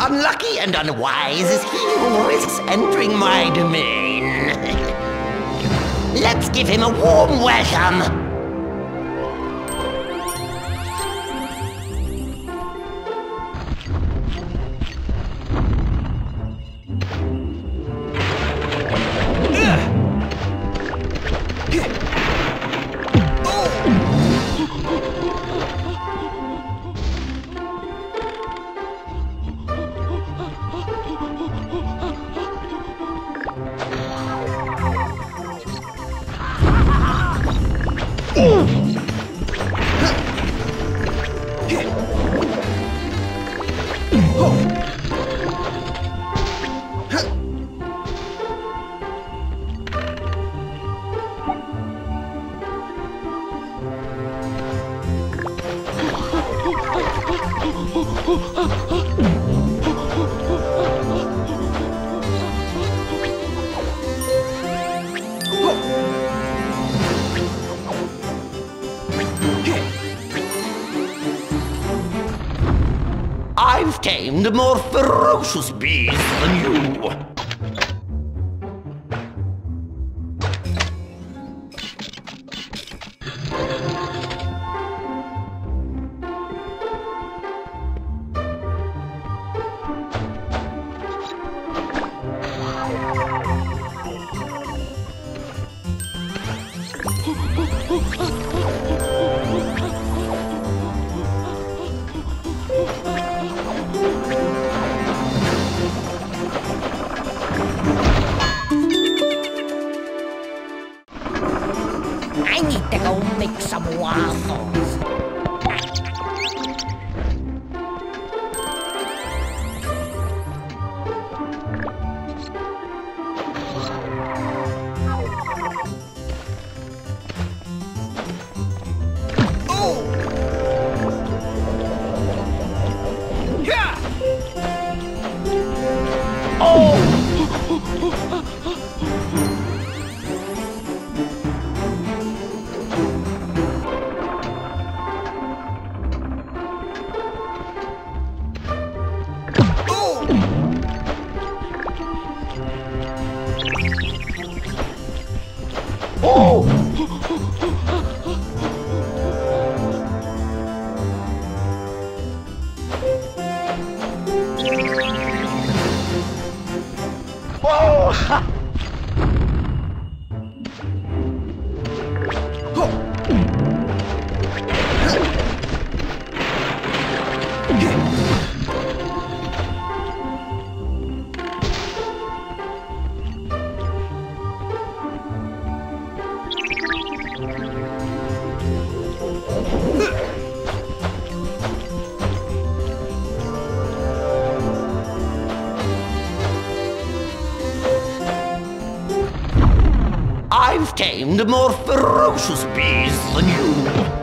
Unlucky and unwise is he who risks entering my domain. Let's give him a warm welcome. Oh, oh, oh. I've tamed more ferocious beasts than you. I need to go make some waffles. Oh! 哈。I've tamed more ferocious beasts than you.